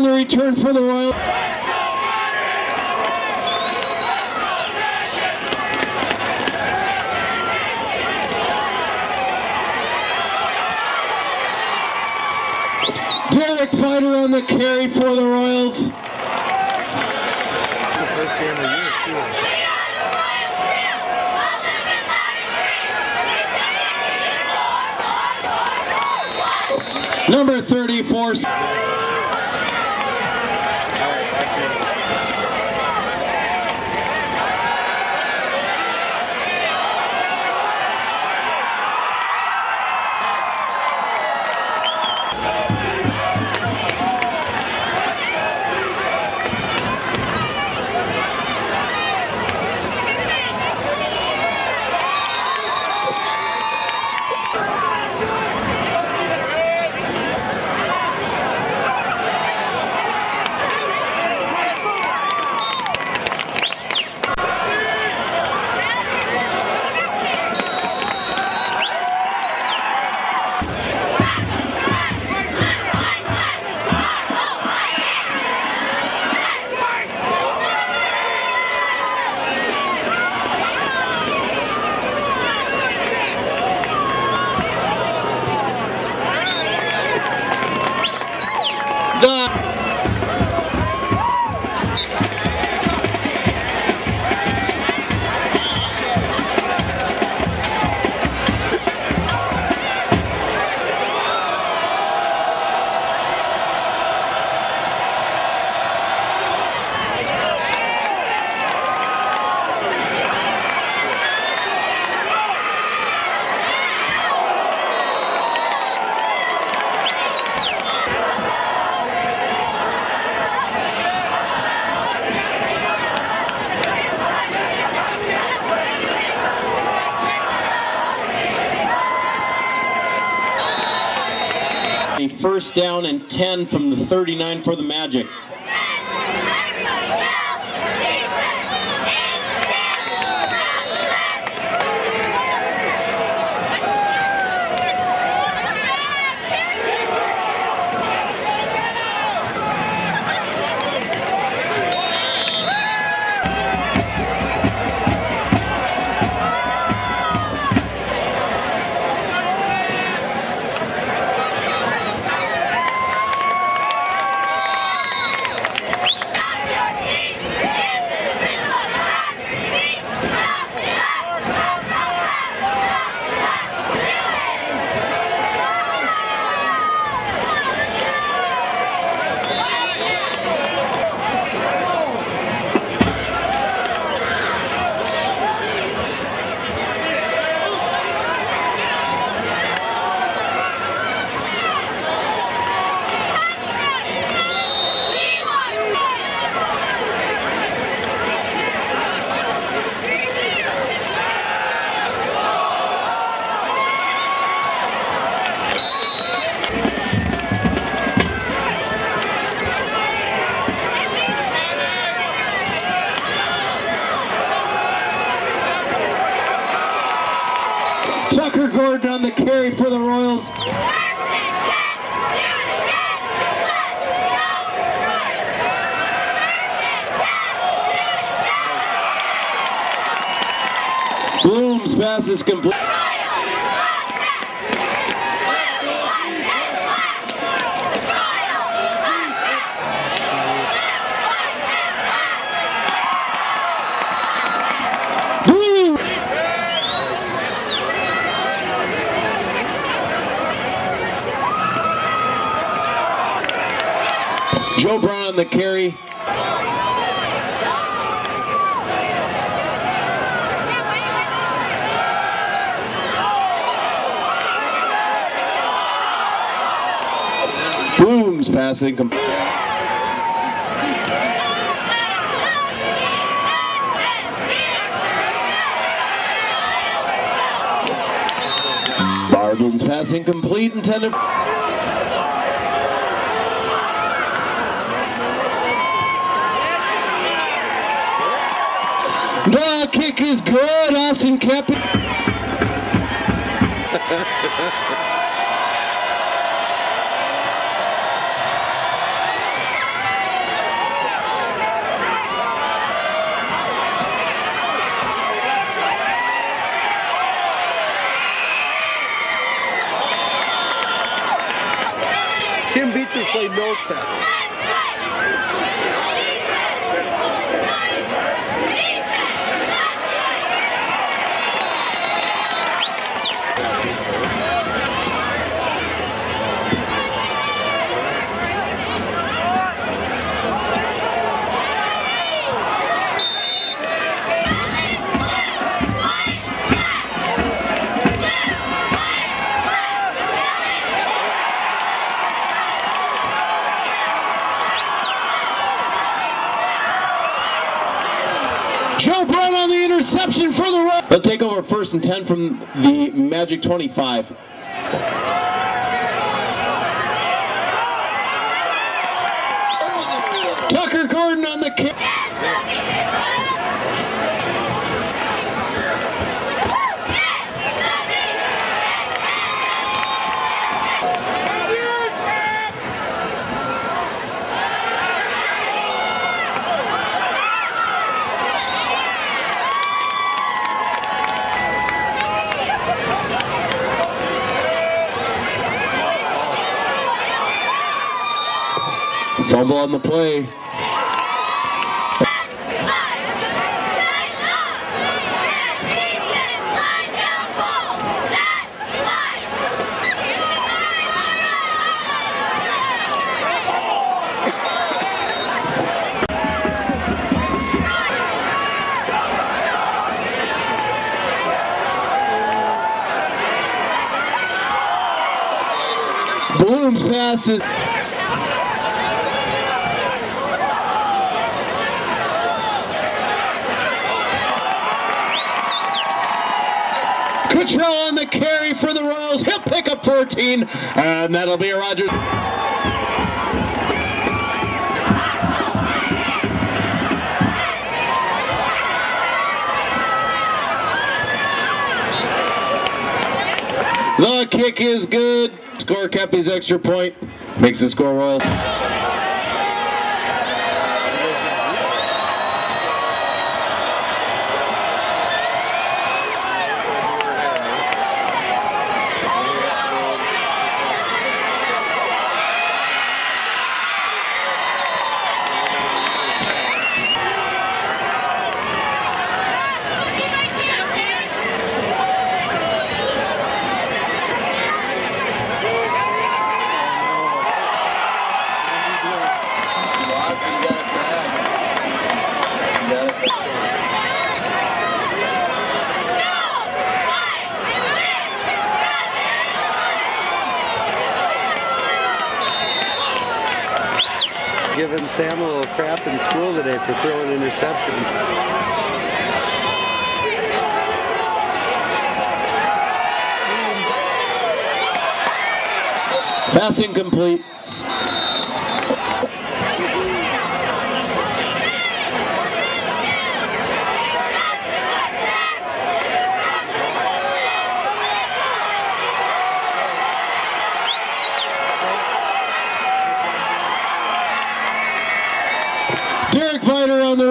on the return for the Royals. Derek Fighter on the carry for the Royals. First down and 10 from the 39 for the Magic. Bloom's passing. com- Barden's passing complete intended. The kick is good. Austin kept it. play no step. Joe Brown on the interception for the run. They'll take over first and 10 from the Magic 25. Tucker Gordon on the kick. Fumble on the play. Blooms passes. Cottrell on the carry for the Royals. He'll pick up 14, and that'll be a Rogers. The kick is good. Score Kepi's extra point. Makes the score Royals. Giving Sam a little crap in school today for throwing interceptions. Pass incomplete.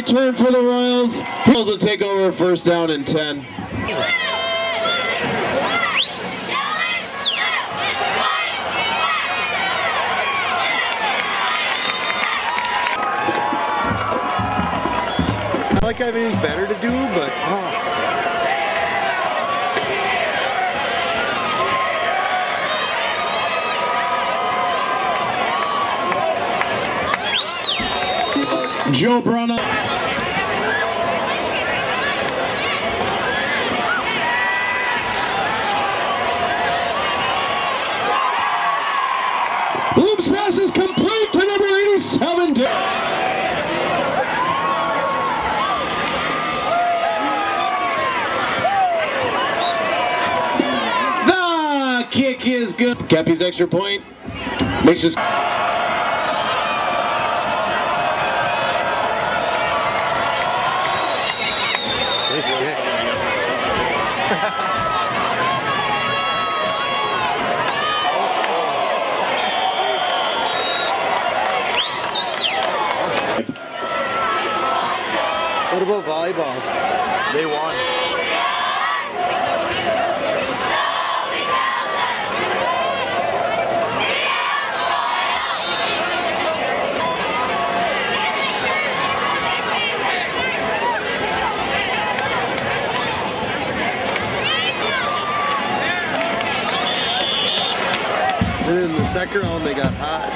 Return for the Royals. Royals will take over first down and 10. Not like I have anything better to do, but oh, Joe Brunner. Loops pass is complete to number 87. The kick is good. Kepi's extra point makes us. nice kick. What about volleyball? They won. Second round they got hot.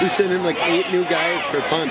We sent in like eight new guys for punt.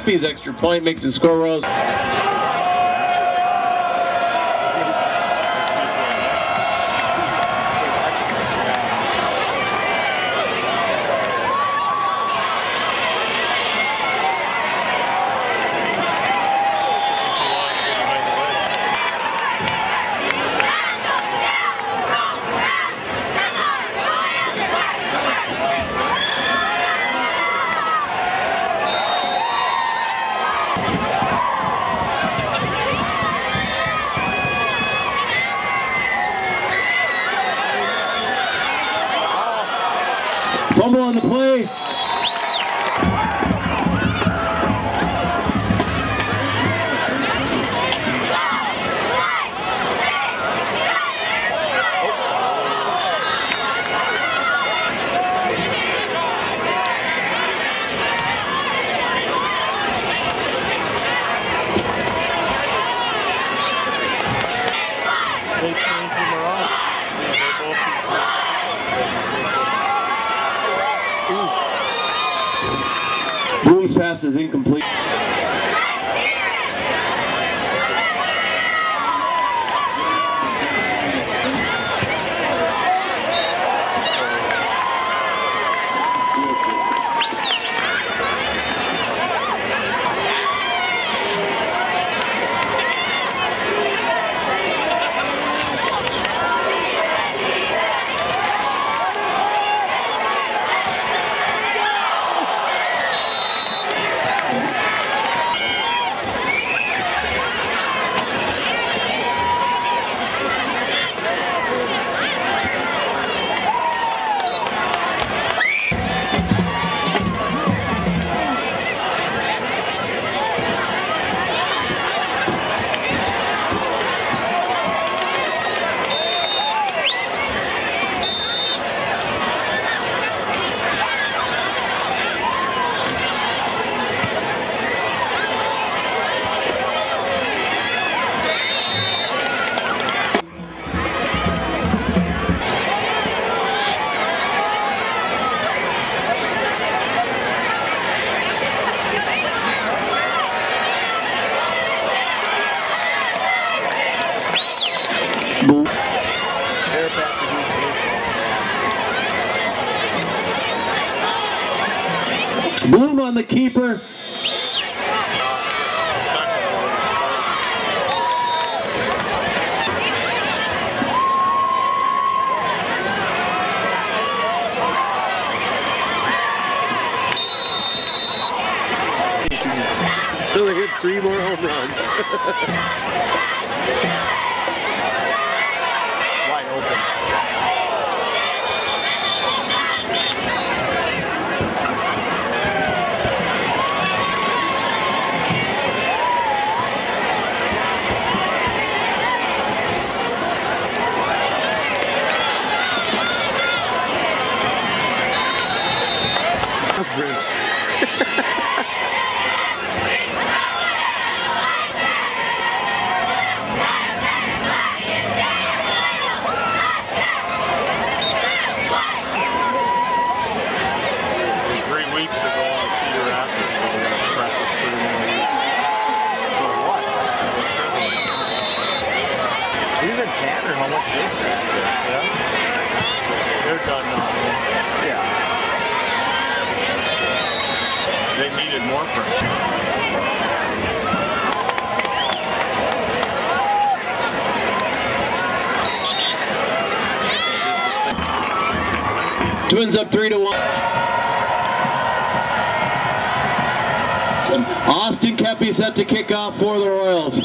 Kepi's extra point makes the score rose. Twins up three to one. Austin Kepi set to kick off for the Royals.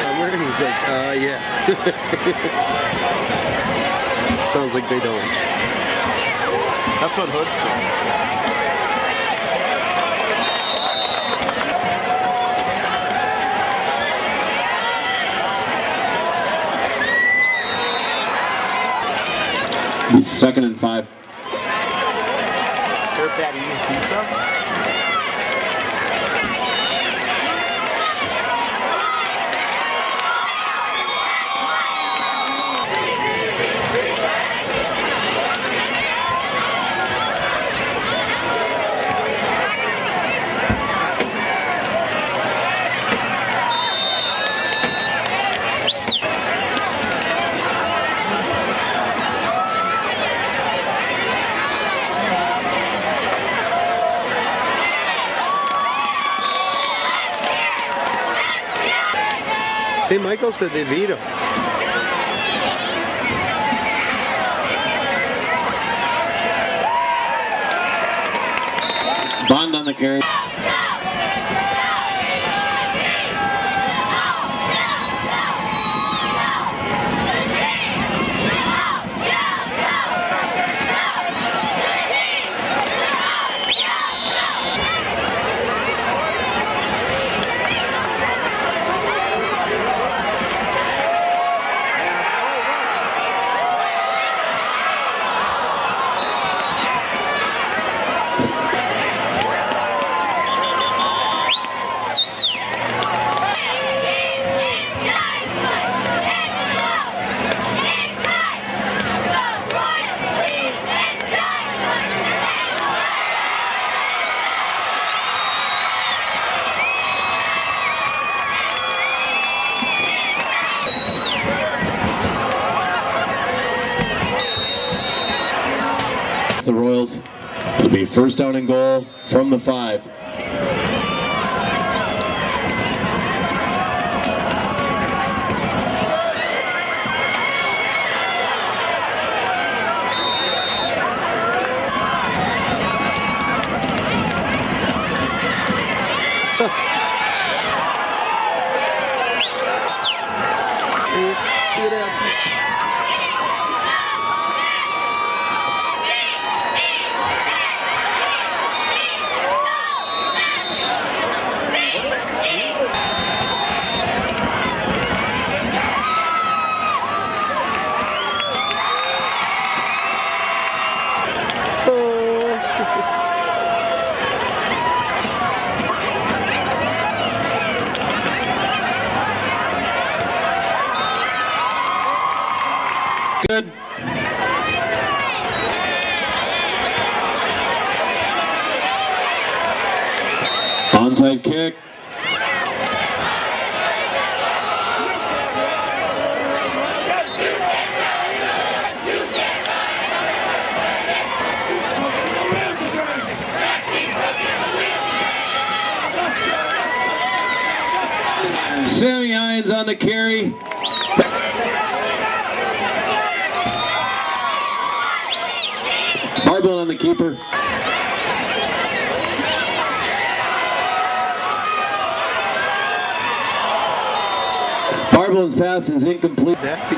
I'm wearing. He's like, uh, yeah. Sounds like they don't. That's what Hood said. Second and five. Pizza. Beat him. Bond on the carry. The Royals. It'll be first down and goal from the five. Let's see what happens. Good. Irons on the carry. Barblin on the keeper. Barblin's pass is incomplete. That be,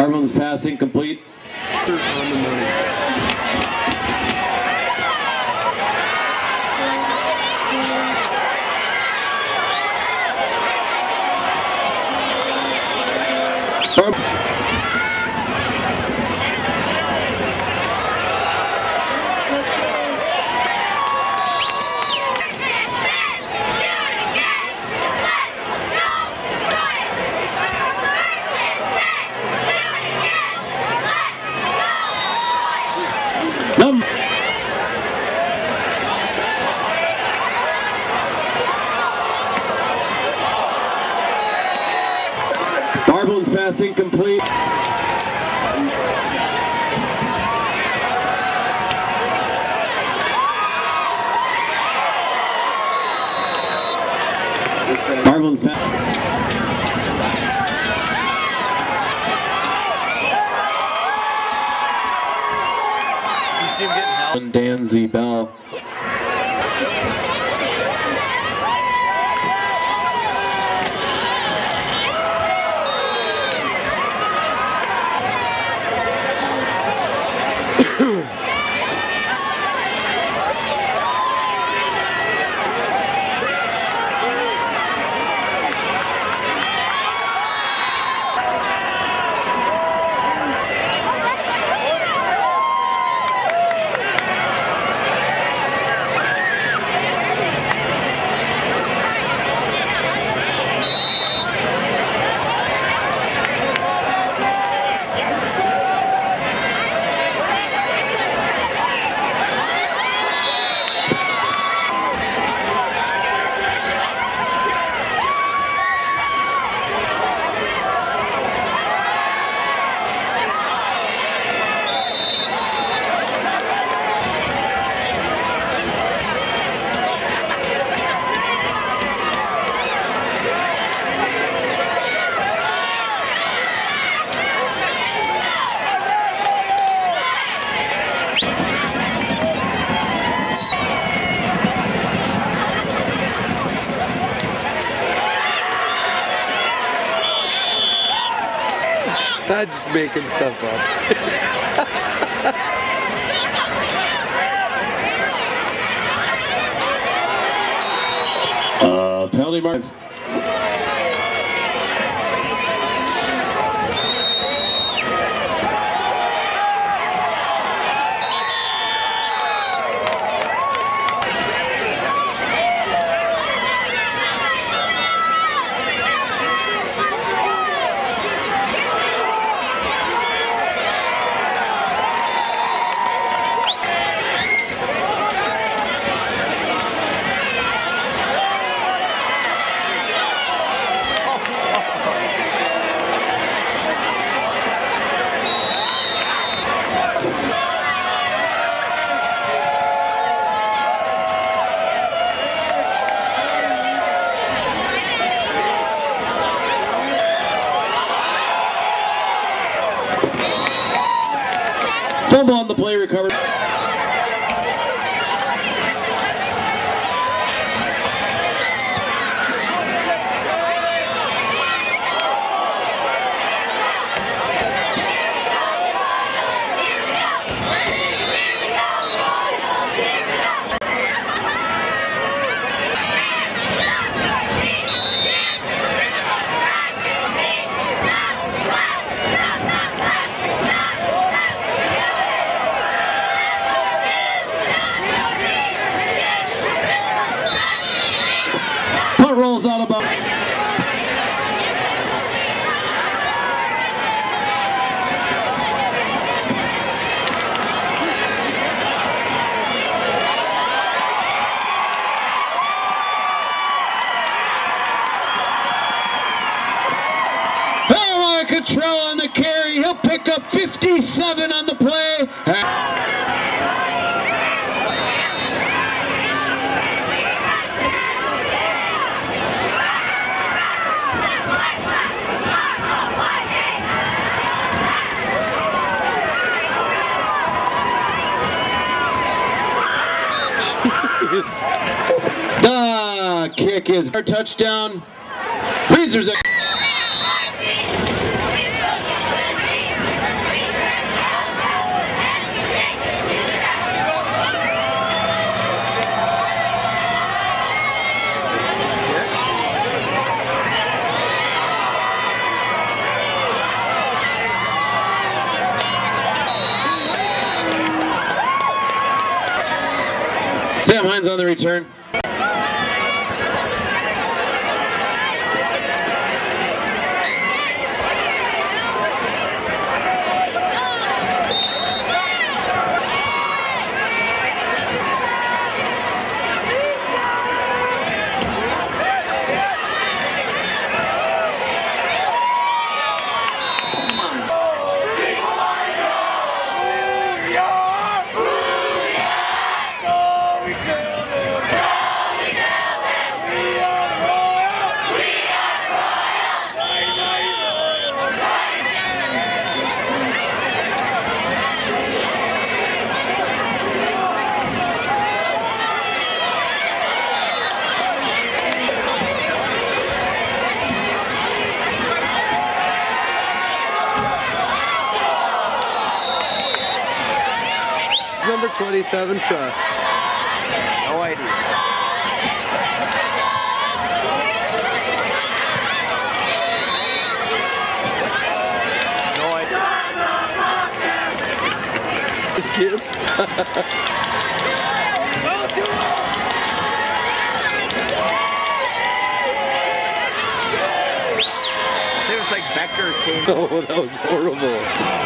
Barblin's pass incomplete. third on the money. Barb- Num- Barblin's pass incomplete. Barblin's pass. You see him getting Z. Bell. Making stuff up. Uh, penalty mark. 57 on the play. the kick is our touchdown. Breezer's On the return. Number 27, Trust. No idea. No idea. Kids. It's like Becker came. Oh, that was horrible.